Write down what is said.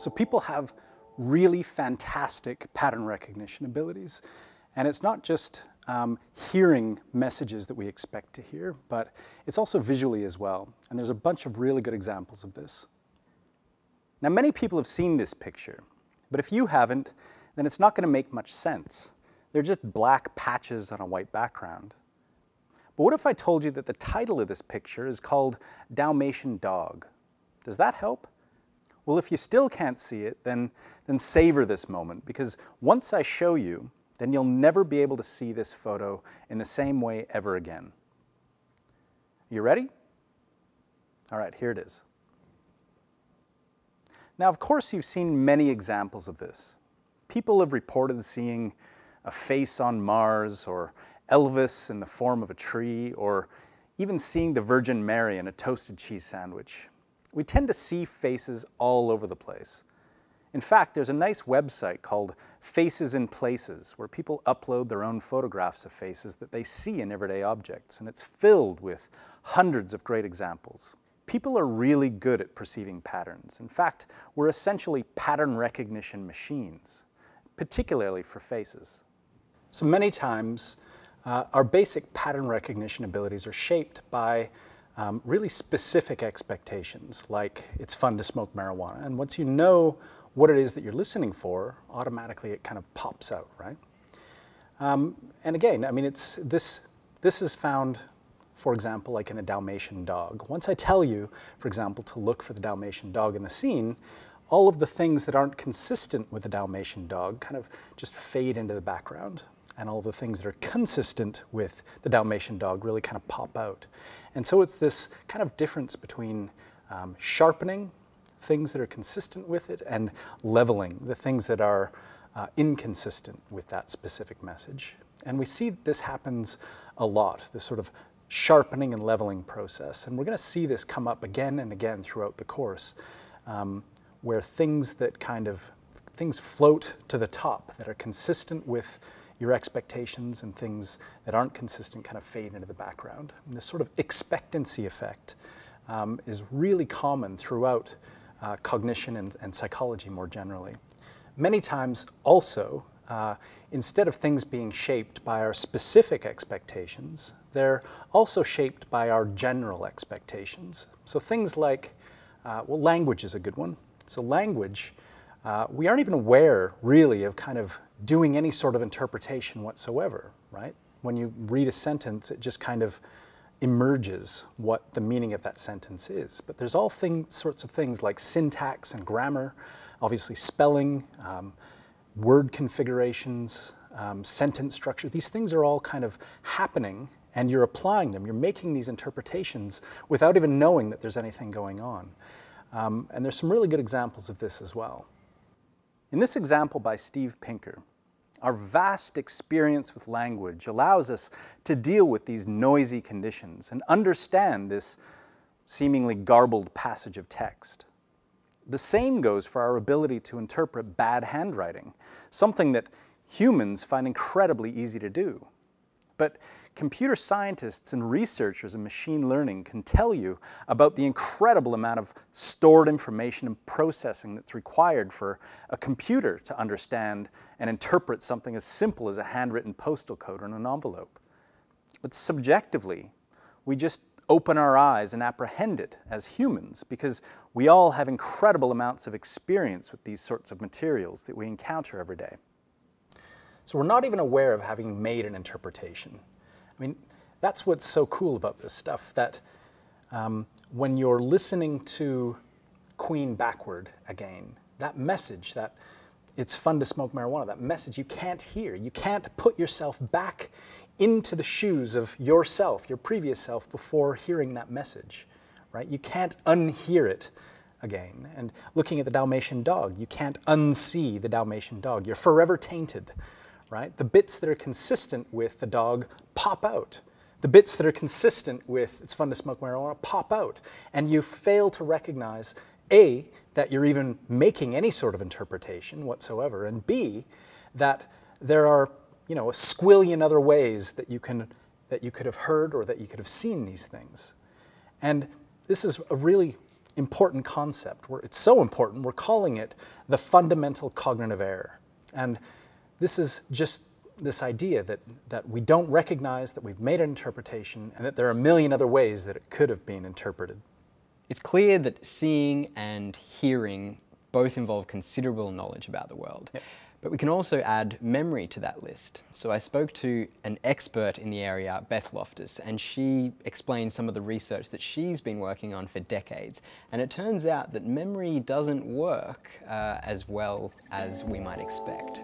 So people have really fantastic pattern recognition abilities. And it's not just um, hearing messages that we expect to hear, but it's also visually as well. And there's a bunch of really good examples of this. Now, many people have seen this picture, but if you haven't, then it's not going to make much sense. They're just black patches on a white background. But what if I told you that the title of this picture is called Dalmatian Dog? Does that help? Well, if you still can't see it, then, then savor this moment because once I show you, then you'll never be able to see this photo in the same way ever again. You ready? All right, here it is. Now, of course, you've seen many examples of this. People have reported seeing a face on Mars or Elvis in the form of a tree or even seeing the Virgin Mary in a toasted cheese sandwich. We tend to see faces all over the place. In fact, there's a nice website called Faces in Places where people upload their own photographs of faces that they see in everyday objects, and it's filled with hundreds of great examples. People are really good at perceiving patterns. In fact, we're essentially pattern recognition machines, particularly for faces. So many times, uh, our basic pattern recognition abilities are shaped by um, really specific expectations, like it's fun to smoke marijuana. And once you know what it is that you're listening for, automatically it kind of pops out, right? Um, and again, I mean, it's this. This is found, for example, like in the Dalmatian dog. Once I tell you, for example, to look for the Dalmatian dog in the scene, all of the things that aren't consistent with the Dalmatian dog kind of just fade into the background and all the things that are consistent with the Dalmatian dog really kind of pop out. And so it's this kind of difference between um, sharpening things that are consistent with it and leveling the things that are uh, inconsistent with that specific message. And we see this happens a lot, this sort of sharpening and leveling process. And we're going to see this come up again and again throughout the course, um, where things that kind of things float to the top that are consistent with your expectations and things that aren't consistent kind of fade into the background. And this sort of expectancy effect um, is really common throughout uh, cognition and, and, psychology more generally. Many times also, uh, instead of things being shaped by our specific expectations, they're also shaped by our general expectations. So things like, uh, well, language is a good one. So language, uh, we aren't even aware really of kind of doing any sort of interpretation whatsoever, right? When you read a sentence, it just kind of emerges what the meaning of that sentence is. But there's all thing, sorts of things like syntax and grammar, obviously spelling, um, word configurations, um, sentence structure. These things are all kind of happening and you're applying them. You're making these interpretations without even knowing that there's anything going on. Um, and there's some really good examples of this as well. In this example by Steve Pinker, our vast experience with language allows us to deal with these noisy conditions and understand this seemingly garbled passage of text. The same goes for our ability to interpret bad handwriting, something that humans find incredibly easy to do. But computer scientists and researchers in machine learning can tell you about the incredible amount of stored information and processing that's required for a computer to understand and interpret something as simple as a handwritten postal code on an envelope. But subjectively, we just open our eyes and apprehend it as humans because we all have incredible amounts of experience with these sorts of materials that we encounter every day. So we're not even aware of having made an interpretation. I mean, that's what's so cool about this stuff, that um, when you're listening to Queen backward again, that message, that it's fun to smoke marijuana, that message you can't hear. You can't put yourself back into the shoes of yourself, your previous self, before hearing that message, right? You can't unhear it again. And looking at the Dalmatian dog, you can't unsee the Dalmatian dog. You're forever tainted right? The bits that are consistent with the dog pop out. The bits that are consistent with it's fun to smoke marijuana pop out. And you fail to recognize A, that you're even making any sort of interpretation whatsoever, and B, that there are you know, a squillion other ways that you, can, that you could have heard or that you could have seen these things. And this is a really important concept. We're, it's so important, we're calling it the fundamental cognitive error. And this is just this idea that, that we don't recognize that we've made an interpretation and that there are a million other ways that it could have been interpreted. It's clear that seeing and hearing both involve considerable knowledge about the world. Yep. But we can also add memory to that list. So I spoke to an expert in the area, Beth Loftus, and she explained some of the research that she's been working on for decades. And it turns out that memory doesn't work uh, as well as we might expect.